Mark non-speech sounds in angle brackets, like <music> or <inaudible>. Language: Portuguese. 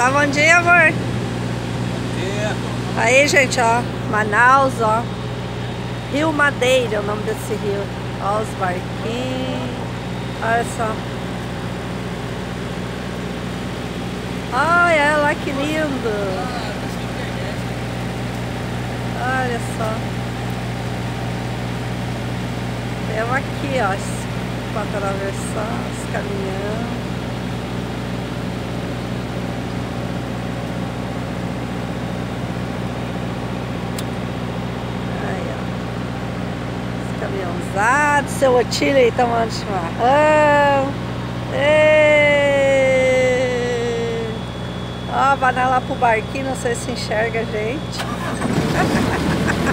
Tá bom dia, amor. dia. Aí, gente, ó. Manaus, ó. Rio Madeira é o nome desse rio. Ó os barquinhos. Olha só. Olha lá que lindo. Olha só. Temos aqui, ó. Para atravessar os caminhões. caminhãozado, seu Otílio aí tomando chimarrão. Ei. Ó, vai lá pro barquinho, não sei se enxerga a gente. <laughs>